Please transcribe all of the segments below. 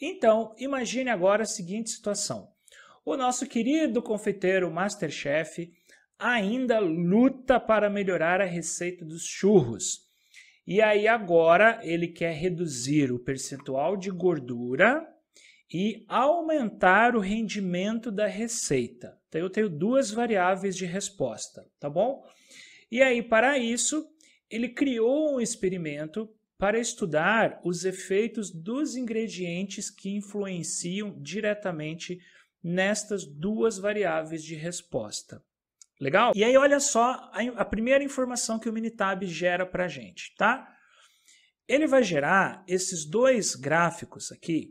Então, imagine agora a seguinte situação. O nosso querido confeiteiro Masterchef ainda luta para melhorar a receita dos churros. E aí agora ele quer reduzir o percentual de gordura e aumentar o rendimento da receita. Então eu tenho duas variáveis de resposta, tá bom? E aí para isso ele criou um experimento para estudar os efeitos dos ingredientes que influenciam diretamente nestas duas variáveis de resposta. Legal? E aí olha só a, primeira informação que o Minitab gera para a gente, tá? Ele vai gerar esses dois gráficos aqui,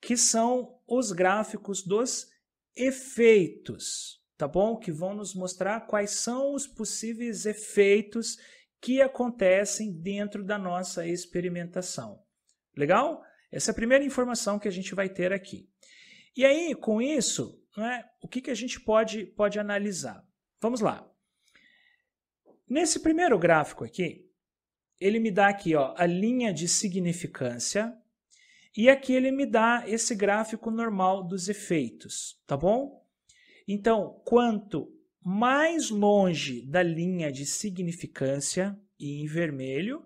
que são os gráficos dos efeitos, tá bom? Que vão nos mostrar quais são os possíveis efeitos que acontecem dentro da nossa experimentação. Legal? Essa é a primeira informação que a gente vai ter aqui. E aí, com isso, né, o que, que a gente pode, pode analisar? Vamos lá. Nesse primeiro gráfico aqui, ele me dá aqui ó, a linha de significância e aqui ele me dá esse gráfico normal dos efeitos, tá bom? Então, quanto mais longe da linha de significância, e em vermelho,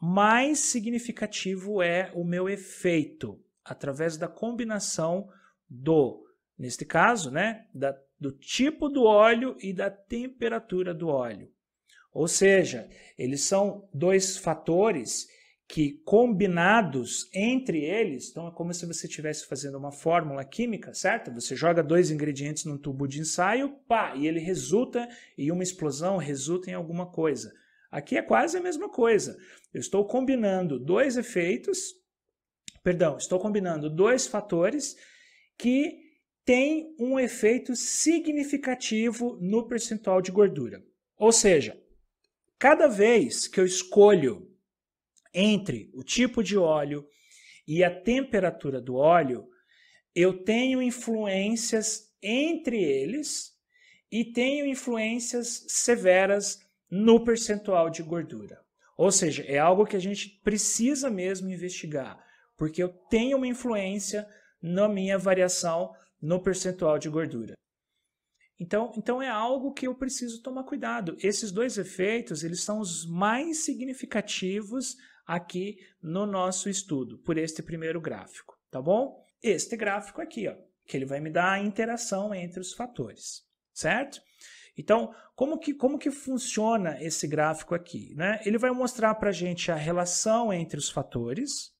mais significativo é o meu efeito, através da combinação do, neste caso, né, da, do tipo do óleo e da temperatura do óleo. Ou seja, eles são dois fatores que combinados entre eles, então é como se você estivesse fazendo uma fórmula química, certo? Você joga dois ingredientes num tubo de ensaio, pá, e ele resulta em uma explosão, resulta em alguma coisa. Aqui é quase a mesma coisa. Eu estou combinando dois efeitos, perdão, estou combinando dois fatores que têm um efeito significativo no percentual de gordura. Ou seja, cada vez que eu escolho entre o tipo de óleo e a temperatura do óleo, eu tenho influências entre eles e tenho influências severas no percentual de gordura. Ou seja, é algo que a gente precisa mesmo investigar, porque eu tenho uma influência na minha variação no percentual de gordura. Então, então é algo que eu preciso tomar cuidado. Esses dois efeitos, eles são os mais significativos aqui no nosso estudo, por este primeiro gráfico, tá bom? Este gráfico aqui, ó, que ele vai me dar a interação entre os fatores, certo? Então, como que, como que funciona esse gráfico aqui? Né? Ele vai mostrar para a gente a relação entre os fatores,